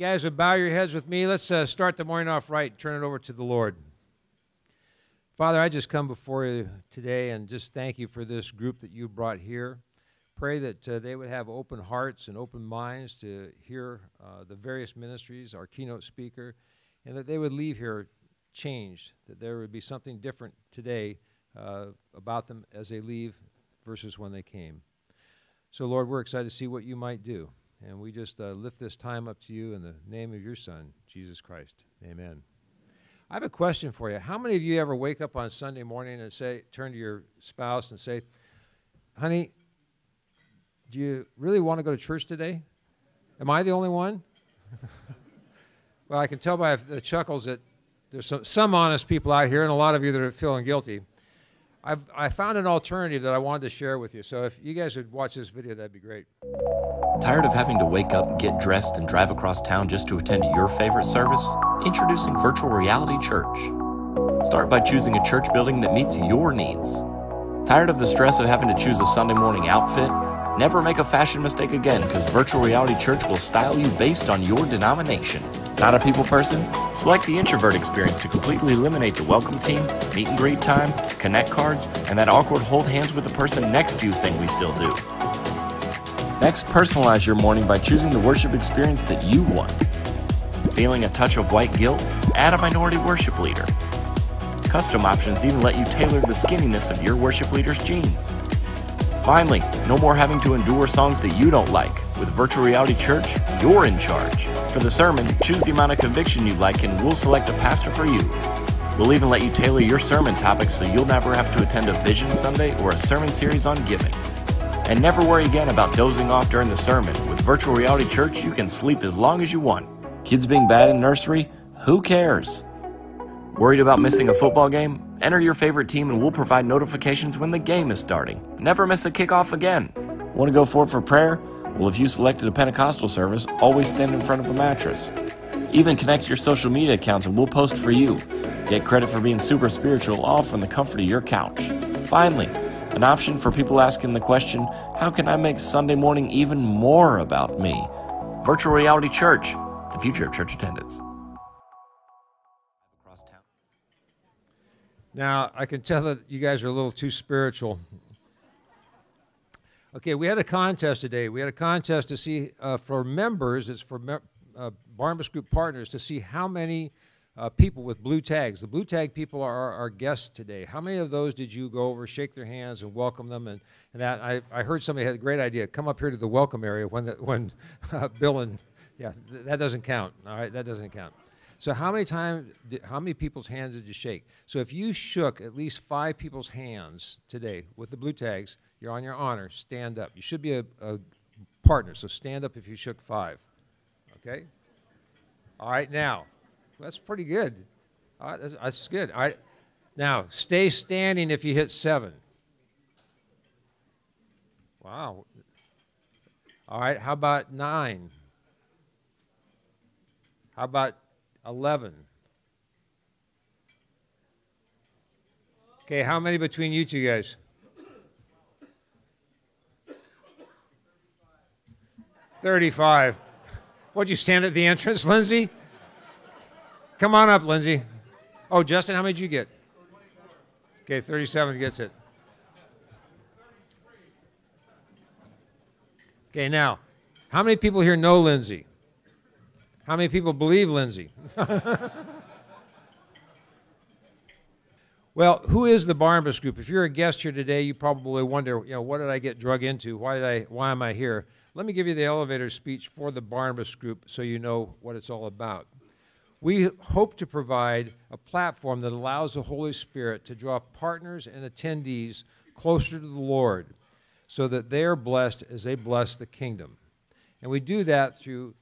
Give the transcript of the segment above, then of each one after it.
guys would bow your heads with me, let's uh, start the morning off right. Turn it over to the Lord. Father, I just come before you today and just thank you for this group that you brought here. Pray that uh, they would have open hearts and open minds to hear uh, the various ministries, our keynote speaker, and that they would leave here changed, that there would be something different today uh, about them as they leave versus when they came. So, Lord, we're excited to see what you might do. And we just uh, lift this time up to you in the name of your Son, Jesus Christ. Amen. I have a question for you. How many of you ever wake up on Sunday morning and say, turn to your spouse and say, honey, do you really want to go to church today? Am I the only one? well, I can tell by the chuckles that there's some, some honest people out here and a lot of you that are feeling guilty. I've, I found an alternative that I wanted to share with you. So if you guys would watch this video, that'd be great. Tired of having to wake up, get dressed, and drive across town just to attend your favorite service? Introducing Virtual Reality Church. Start by choosing a church building that meets your needs. Tired of the stress of having to choose a Sunday morning outfit? Never make a fashion mistake again because Virtual Reality Church will style you based on your denomination. Not a people person? Select the introvert experience to completely eliminate the welcome team, meet and greet time, connect cards, and that awkward hold hands with the person next to you thing we still do. Next, personalize your morning by choosing the worship experience that you want. Feeling a touch of white guilt? Add a minority worship leader. Custom options even let you tailor the skinniness of your worship leader's jeans. Finally, no more having to endure songs that you don't like. With Virtual Reality Church, you're in charge. For the sermon, choose the amount of conviction you like and we'll select a pastor for you. We'll even let you tailor your sermon topics so you'll never have to attend a Vision Sunday or a sermon series on giving. And never worry again about dozing off during the sermon. With Virtual Reality Church, you can sleep as long as you want. Kids being bad in nursery? Who cares? Worried about missing a football game? Enter your favorite team and we'll provide notifications when the game is starting. Never miss a kickoff again. Want to go forward for prayer? Well, if you selected a Pentecostal service, always stand in front of a mattress. Even connect your social media accounts and we'll post for you. Get credit for being super spiritual all from the comfort of your couch. Finally, an option for people asking the question, how can I make Sunday morning even more about me? Virtual Reality Church, the future of church attendance. Now, I can tell that you guys are a little too spiritual. Okay, we had a contest today. We had a contest to see uh, for members, it's for me- uh, Barnabas Group partners, to see how many uh, people with blue tags. The blue tag people are our, guests today. How many of those did you go over, shake their hands, and welcome them? And, and that I, I heard somebody had a great idea. Come up here to the welcome area when the, when Bill and yeah, th- that doesn't count. All right, that doesn't count. So how many times, how many people's hands did you shake? So if you shook at least five people's hands today with the blue tags, you're on your honor. Stand up. You should be a, a partner, so stand up if you shook five. Okay. All right. Now, that's pretty good. Right, that's, that's good. All right. Now, stay standing if you hit seven. Wow. All right. How about nine? How about 11. Okay, how many between you two guys? Thirty-five. What'd you stand at the entrance, Lindsay? Come on up, Lindsay. Oh, Justin, how many did you get? Okay, 37 gets it. Okay, now, how many people here know Lindsay? How many people believe Lindsay? well, who is the Barnabas Group? If you're a guest here today, you probably wonder, you know, what did I get drug into? Why did I? Why am I here? Let me give you the elevator speech for the Barnabas Group, so you know what it's all about. We hope to provide a platform that allows the Holy Spirit to draw partners and attendees closer to the Lord, so that they are blessed as they bless the kingdom. And we do that through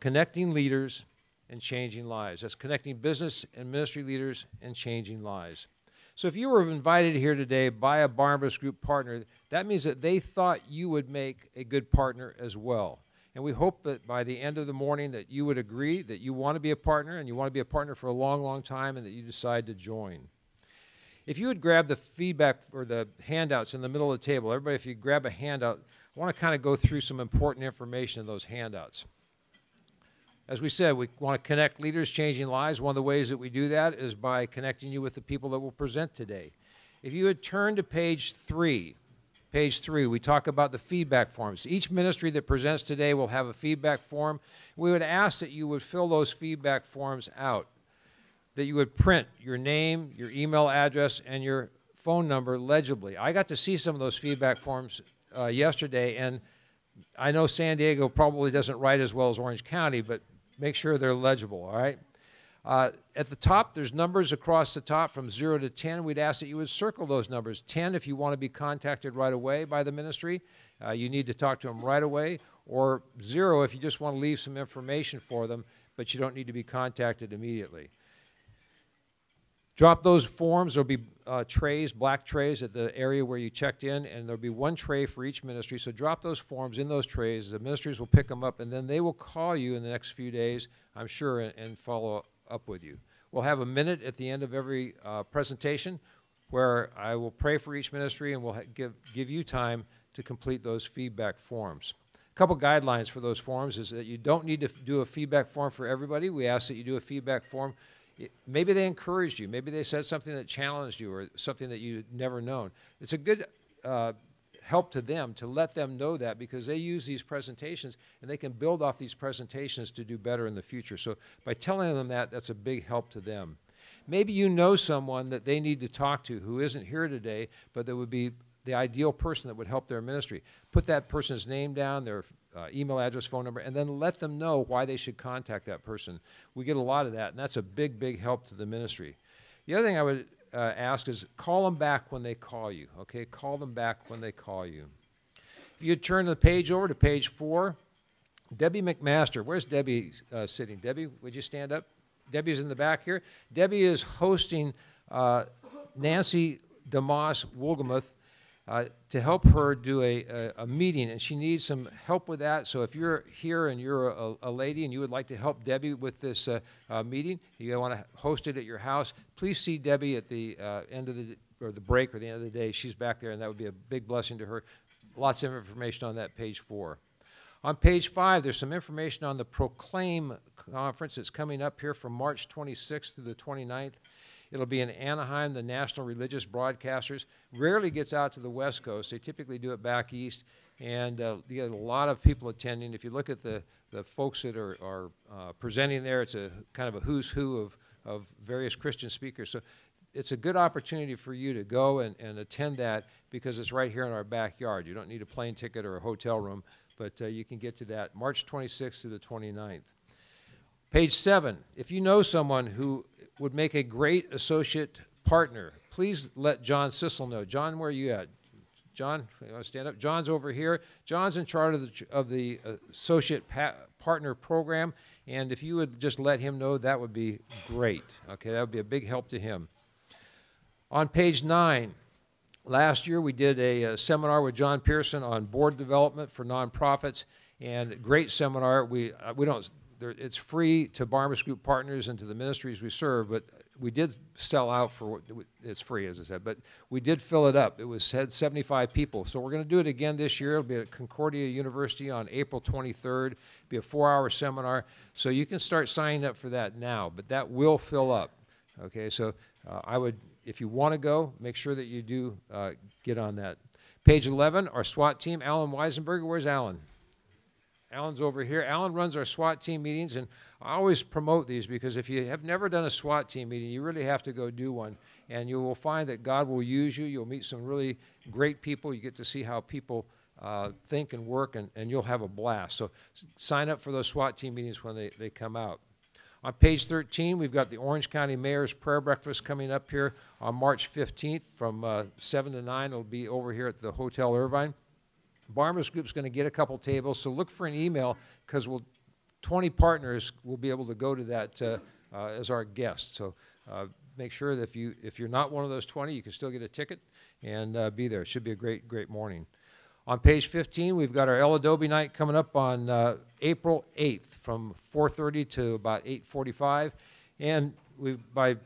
connecting leaders and changing lives. That's connecting business and ministry leaders and changing lives. So if you were invited here today by a Barnabas Group partner, that means that they thought you would make a good partner as well. And we hope that by the end of the morning that you would agree that you want to be a partner and you want to be a partner for a long, long time and that you decide to join. If you would grab the feedback or the handouts in the middle of the table, everybody, if you grab a handout, I want to kind of go through some important information in those handouts. As we said, we want to connect leaders changing lives. One of the ways that we do that is by connecting you with the people that will present today. If you would turn to page three, page three, we talk about the feedback forms. Each ministry that presents today will have a feedback form. We would ask that you would fill those feedback forms out, that you would print your name, your email address, and your phone number legibly. I got to see some of those feedback forms uh, yesterday, and I know San Diego probably doesn't write as well as Orange County, but make sure they're legible, all right? Uh, at the top, there's numbers across the top from 0 to 10. We'd ask that you would circle those numbers. 10 if you want to be contacted right away by the ministry. Uh, you need to talk to them right away. Or 0 if you just want to leave some information for them, but you don't need to be contacted immediately. Drop those forms. There'll be uh, trays, black trays at the area where you checked in, and there'll be one tray for each ministry. So drop those forms in those trays. The ministries will pick them up, and then they will call you in the next few days, I'm sure, and, and follow up with you. We'll have a minute at the end of every uh, presentation where I will pray for each ministry, and we'll give, give you time to complete those feedback forms. A couple guidelines for those forms is that you don't need to do a feedback form for everybody. We ask that you do a feedback form maybe they encouraged you. Maybe they said something that challenged you or something that you'd never known. It's a good uh, help to them to let them know that because they use these presentations and they can build off these presentations to do better in the future. So by telling them that, that's a big help to them. Maybe you know someone that they need to talk to who isn't here today, but that would be the ideal person that would help their ministry. Put that person's name down, their uh, email address, phone number, and then let them know why they should contact that person. We get a lot of that, and that's a big, big help to the ministry. The other thing I would uh, ask is call them back when they call you, okay? Call them back when they call you. If you turn the page over to page four, Debbie McMaster, where's Debbie uh, sitting? Debbie, would you stand up? Debbie's in the back here. Debbie is hosting uh, Nancy DeMoss Wolgemuth uh, to help her do a, a, a, meeting, and she needs some help with that. So if you're here and you're a, a lady and you would like to help Debbie with this uh, uh, meeting, you want to host it at your house, please see Debbie at the uh, end of the or the break or the end of the day. She's back there, and that would be a big blessing to her. Lots of information on that page four. On page five, there's some information on the Proclaim conference that's coming up here from March 26th to the 29th. It'll be in Anaheim. The National Religious Broadcasters rarely gets out to the West Coast. They typically do it back east, and uh, you get a lot of people attending. If you look at the, the folks that are, are uh, presenting there, it's a kind of a who's who of, of various Christian speakers. So it's a good opportunity for you to go and, and attend that because it's right here in our backyard. You don't need a plane ticket or a hotel room, but uh, you can get to that March 26th to the 29th. Page seven, if you know someone who would make a great associate partner. Please let John Sissel know. John, where are you at? John, you stand up? John's over here. John's in charge of the, of the associate partner program, and if you would just let him know, that would be great. Okay, that would be a big help to him. On page nine, last year we did a, a seminar with John Pearson on board development for nonprofits, and great seminar. We uh, we don't there, it's free to Barnabas Group partners and to the ministries we serve, but we did sell out for what it's free, as I said, but we did fill it up. It was had 75 people. So we're going to do it again this year. It'll be at Concordia University on April 23rd. It'll be a four hour seminar. So you can start signing up for that now, but that will fill up. Okay, so uh, I would, if you want to go, make sure that you do uh, get on that. Page 11, our SWAT team, Alan Weisenberger. Where's Alan? Alan's over here. Alan runs our SWAT team meetings, and I always promote these because if you have never done a SWAT team meeting, you really have to go do one. And you will find that God will use you. You'll meet some really great people. You get to see how people uh, think and work, and, and you'll have a blast. So sign up for those SWAT team meetings when they, they come out. On page 13, we've got the Orange County Mayor's Prayer Breakfast coming up here on March 15th from uh, 7 to 9. It'll be over here at the Hotel Irvine. Barnabas Group's going to get a couple tables, so look for an email because we'll 20 partners will be able to go to that uh, uh, as our guests. So uh, make sure that if you if you're not one of those 20, you can still get a ticket and uh, be there. It should be a great great morning. On page 15, we've got our El Adobe night coming up on uh, April 8th from 4:30 to about 8:45, and we by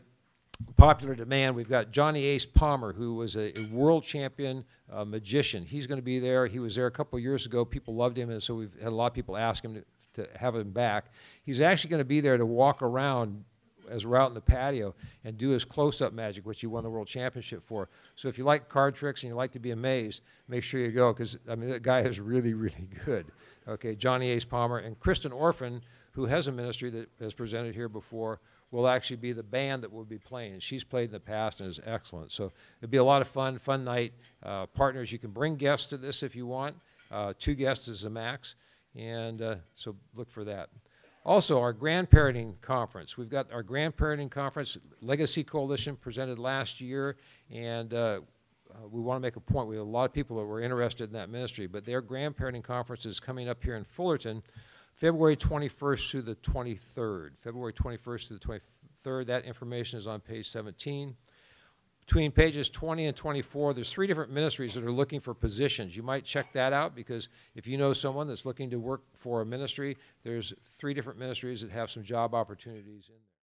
popular demand, we've got Johnny Ace Palmer, who was a, a world champion uh, magician. He's going to be there. He was there a couple years ago. People loved him, and so we've had a lot of people ask him to, to have him back. He's actually going to be there to walk around as we're out in the patio and do his close-up magic, which he won the world championship for. So if you like card tricks and you like to be amazed, make sure you go because I mean that guy is really, really good. Okay, Johnny Ace Palmer and Kristen Orphan, who has a ministry that has presented here before, will actually be the band that will be playing. She's played in the past and is excellent. So it'll be a lot of fun, fun night. Uh, partners, you can bring guests to this if you want. Uh, two guests is the max, and uh, so look for that. Also, our grandparenting conference. We've got our grandparenting conference, Legacy Coalition presented last year, and uh, uh, we want to make a point. We have a lot of people that were interested in that ministry, but their grandparenting conference is coming up here in Fullerton, February 21st through the 23rd. February 21st through the 23rd. That information is on page 17 between pages 20 and 24, there's three different ministries that are looking for positions. You might check that out because if you know someone that's looking to work for a ministry, there's three different ministries that have some job opportunities in there.